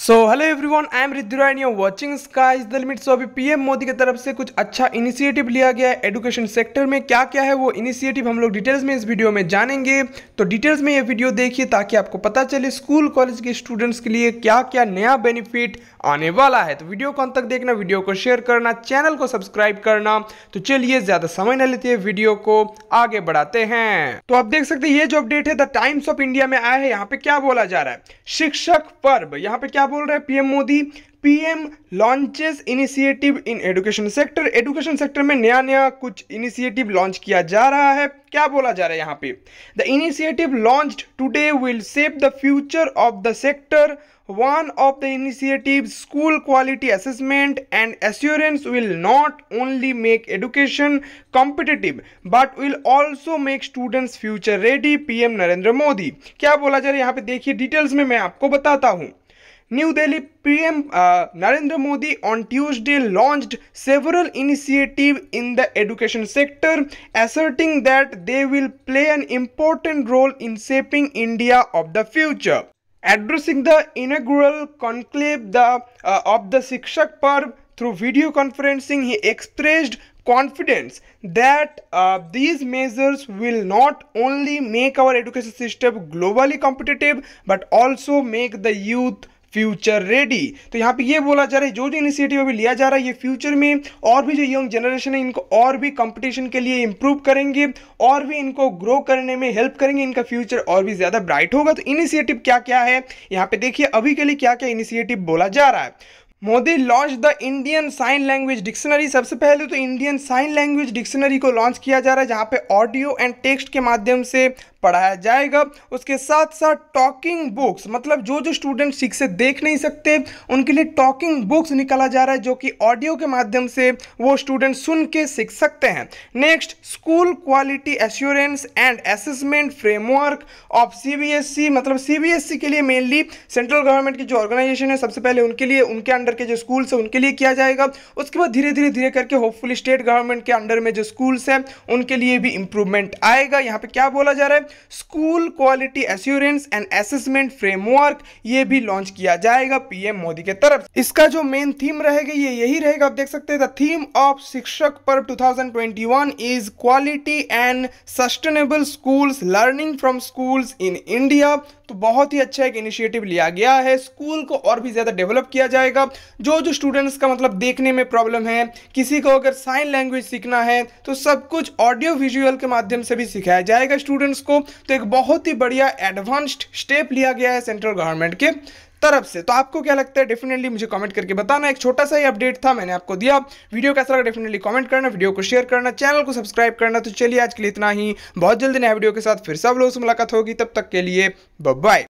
So hello everyone I am रिद्रायन you watching sky the limit so अभी PM Modi की तरफ़ से कुछ अच्छा इनिशिएटिव लिया गया है एजुकेशन सेक्टर में। क्या क्या है वो इनिशिएटिव हम लोग डिटेल्स में इस वीडियो में जानेंगे। तो डिटेल्स में ये वीडियो देखिए ताकि आपको पता चले स्कूल कॉलेज के स्टूडेंट्स के लिए क्या क्या नया बेनिफिट आने वाला है। तो वीडियो को अंत तक देखना वीडियो को शेयर करना चैनल को सब्सक्राइब करना। तो चलिए ज़्यादा समय न लेते वीडियो को आगे बढ़ाते हैं। तो आप देख सकते हैं, ये जो अपडेट है द टाइम्स ऑफ़ इंडिया में आया है। यहाँ पे क्या बोला जा रहा है? शिक्षक पर्व। यहाँ पे क्या बोल रहे हैं PM Modi. PM launches initiative in education sector education sector में नया नया कुछ इनिशिएटिव लॉन्च किया जा रहा है। क्या बोला जा रहा है यहाँ पे? The initiative launched today will save the future of the sector one of the initiatives, school quality assessment and assurance will not only make education competitive, but will also make students future ready pm Narendra Modi क्या बोला जा रहा है यहाँ पे? देखिए details में मैं आपको बताता हूँ। New Delhi PM uh, Narendra Modi on Tuesday launched several initiatives in the education sector, asserting that they will play an important role in shaping India of the future. Addressing the inaugural conclave the, uh, of the Shikshak Parv through video conferencing, he expressed confidence that uh, these measures will not only make our education system globally competitive but also make the youth future ready. तो यहाँ पे ये बोला जा रहा है, जो जो इनिशिएटिव अभी लिया जा रहा है ये फ्यूचर में, और भी जो यंग जनरेशन है, इनको और भी कंपटीशन के लिए इंप्रूव करेंगे, और भी इनको ग्रो करने में हेल्प करेंगे, इनका फ्यूचर और भी ज़्यादा ब्राइट होगा। तो इनिशिएटिव क्या क्या है? यहाँ पे देखिए, अभी के लिए क्या क्या इनिशिएटिव बोला जा रहा है। Modi launch the Indian sign language dictionary सबसे पहले तो इंडियन साइन लैंग्वेज डिक्शनरी को लॉन्च किया जा रहा है, जहाँ पे ऑडियो एंड टेक्स्ट के माध्यम से पढ़ाया जाएगा। उसके साथ साथ टॉकिंग बुक्स मतलब जो जो स्टूडेंट ठीक से देख नहीं सकते, उनके लिए टॉकिंग बुक्स निकाला जा रहा है, जो कि ऑडियो के माध्यम से वो स्टूडेंट सुन के सीख सकते हैं। Next school quality assurance and assessment framework of C मतलब सी के लिए मेनली सेंट्रल गवर्नमेंट की जो ऑर्गेनाइजेशन है, सबसे पहले उनके लिए, उनके अंडर के जो स्कूल्स है, उनके लिए किया जाएगा। उसके बाद धीरे धीरे धीरे करके होपफुली स्टेट गवर्नमेंट के अंडर में जो स्कूल्स हैं, उनके लिए भी इंप्रूवमेंट आएगा। यहाँ पे क्या बोला जा रहा है? School quality assurance and assessment framework, ये भी लॉन्च किया जाएगा पीएम मोदी के तरफ़ इसका जो मेन थीम रहेगा, ये यही रहेगा, आप देख सकते हैं, the theme of Shikshak Parv 2021 is quality and sustainable schools learning from schools in India तो बहुत ही अच्छा एक इनिशिएटिव लिया गया है। स्कूल को और भी ज़्यादा डेवलप किया जाएगा। जो जो स्टूडेंट्स का मतलब देखने में प्रॉब्लम है, किसी को अगर साइन लैंग्वेज सीखना है तो सब कुछ ऑडियो विजुअल के माध्यम से भी सिखाया जाएगा स्टूडेंट्स को। तो एक बहुत ही बढ़िया एडवांस्ड स्टेप लिया गया है सेंट्रल गवर्नमेंट के तरफ़ से। तो आपको क्या लगता है? डेफिनेटली मुझे कमेंट करके बताना। एक छोटा सा ही अपडेट था, मैंने आपको दिया। वीडियो कैसा लगा? डेफिनेटली कमेंट करना वीडियो को शेयर करना चैनल को सब्सक्राइब करना। तो चलिए आज के लिए इतना ही। बहुत जल्दी नया वीडियो के साथ फिर सब लोगों से मुलाकात होगी। तब तक के लिए बाय